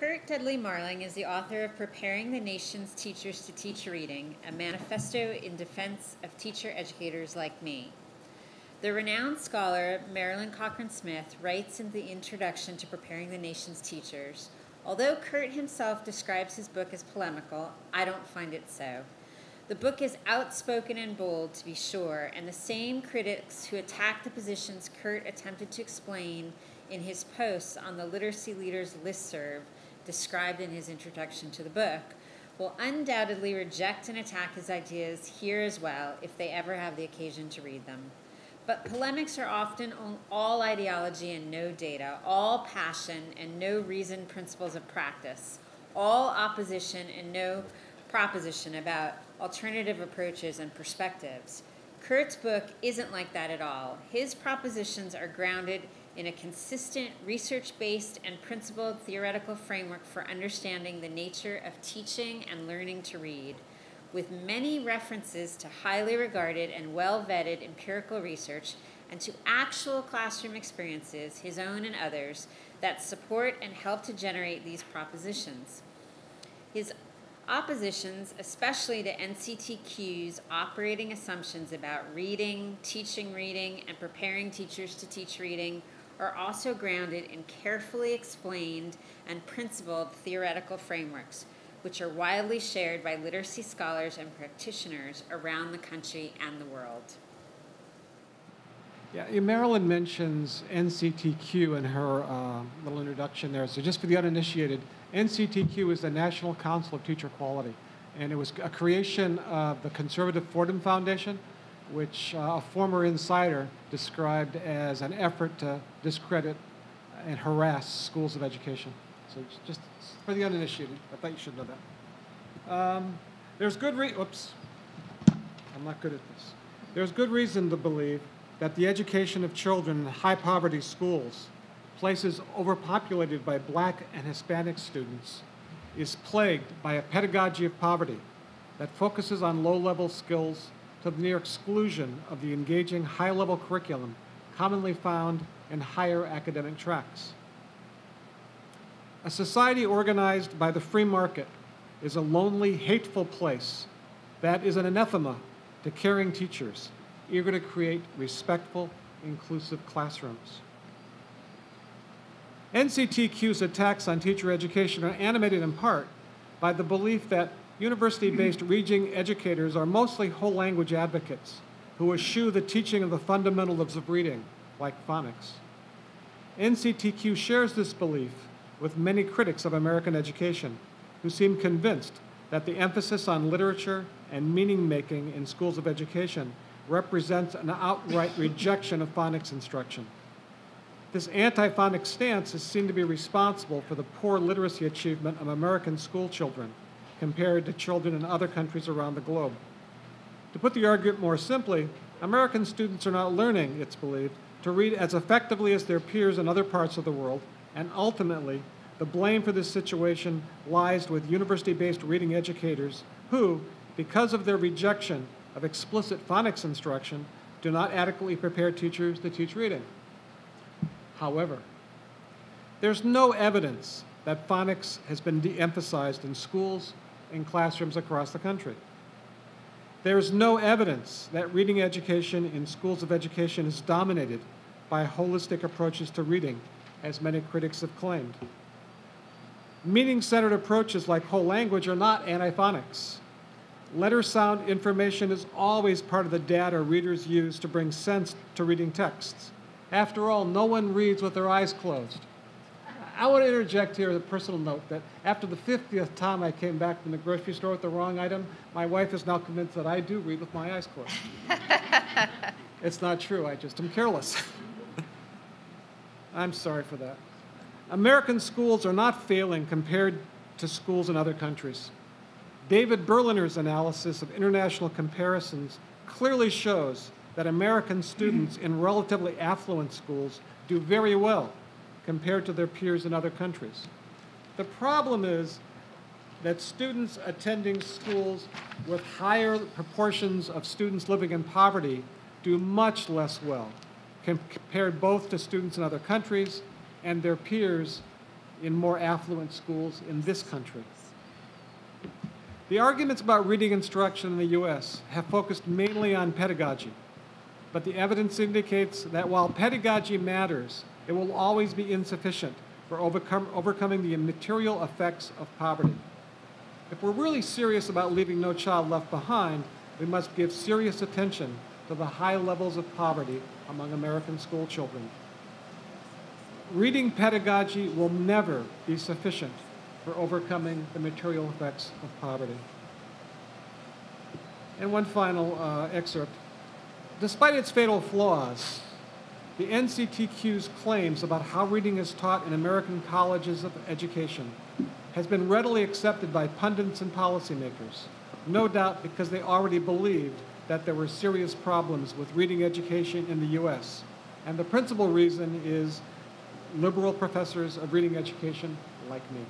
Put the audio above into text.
Curt Dudley Marling is the author of Preparing the Nation's Teachers to Teach Reading, a manifesto in defense of teacher educators like me. The renowned scholar Marilyn Cochran Smith writes in the introduction to Preparing the Nation's Teachers Although Curt himself describes his book as polemical, I don't find it so. The book is outspoken and bold, to be sure, and the same critics who attack the positions Curt attempted to explain in his posts on the Literacy Leaders listserv described in his introduction to the book will undoubtedly reject and attack his ideas here as well if they ever have the occasion to read them. But polemics are often all ideology and no data, all passion and no reasoned principles of practice, all opposition and no proposition about alternative approaches and perspectives. Curt's book isn't like that at all. His propositions are grounded in a consistent, research based, and principled theoretical framework for understanding the nature of teaching and learning to read, with many references to highly regarded and well vetted empirical research and to actual classroom experiences, his own and others, that support and help to generate these propositions. His oppositions, especially to NCTQ's operating assumptions about reading, teaching reading, and preparing teachers to teach reading, are also grounded in carefully explained and principled theoretical frameworks, which are widely shared by literacy scholars and practitioners around the country and the world. Yeah, Marilyn mentions NCTQ in her uh, little introduction there. So, just for the uninitiated, NCTQ is the National Council of Teacher Quality, and it was a creation of the Conservative Fordham Foundation which uh, a former insider described as an effort to discredit and harass schools of education. So just for the uninitiated, I thought you should know that. Um, there's good re- oops, I'm not good at this. There's good reason to believe that the education of children in high poverty schools, places overpopulated by black and Hispanic students, is plagued by a pedagogy of poverty that focuses on low level skills to the near exclusion of the engaging high level curriculum commonly found in higher academic tracks. A society organized by the free market is a lonely, hateful place that is an anathema to caring teachers eager to create respectful, inclusive classrooms. NCTQ's attacks on teacher education are animated in part by the belief that University-based reading educators are mostly whole language advocates who eschew the teaching of the fundamentals of reading, like phonics. NCTQ shares this belief with many critics of American education who seem convinced that the emphasis on literature and meaning making in schools of education represents an outright rejection of phonics instruction. This anti phonics stance is seen to be responsible for the poor literacy achievement of American school children compared to children in other countries around the globe. To put the argument more simply, American students are not learning, it's believed, to read as effectively as their peers in other parts of the world, and ultimately, the blame for this situation lies with university based reading educators who, because of their rejection of explicit phonics instruction, do not adequately prepare teachers to teach reading. However, there's no evidence that phonics has been de emphasized in schools and classrooms across the country. There is no evidence that reading education in schools of education is dominated by holistic approaches to reading, as many critics have claimed. Meaning centered approaches like whole language are not antiphonics. Letter sound information is always part of the data readers use to bring sense to reading texts. After all, no one reads with their eyes closed. I want to interject here a personal note that after the 50th time I came back from the grocery store with the wrong item, my wife is now convinced that I do read with my eyes closed. it's not true, I just am careless. I'm sorry for that. American schools are not failing compared to schools in other countries. David Berliner's analysis of international comparisons clearly shows that American students in relatively affluent schools do very well compared to their peers in other countries. The problem is that students attending schools with higher proportions of students living in poverty do much less well compared both to students in other countries and their peers in more affluent schools in this country. The arguments about reading instruction in the U.S. have focused mainly on pedagogy, but the evidence indicates that while pedagogy matters, it will always be insufficient for overcome, overcoming the material effects of poverty. If we're really serious about leaving no child left behind, we must give serious attention to the high levels of poverty among American school children. Reading pedagogy will never be sufficient for overcoming the material effects of poverty. And one final uh, excerpt. Despite its fatal flaws, the NCTQ's claims about how reading is taught in American colleges of education has been readily accepted by pundits and policymakers, no doubt because they already believed that there were serious problems with reading education in the U.S. And the principal reason is liberal professors of reading education like me.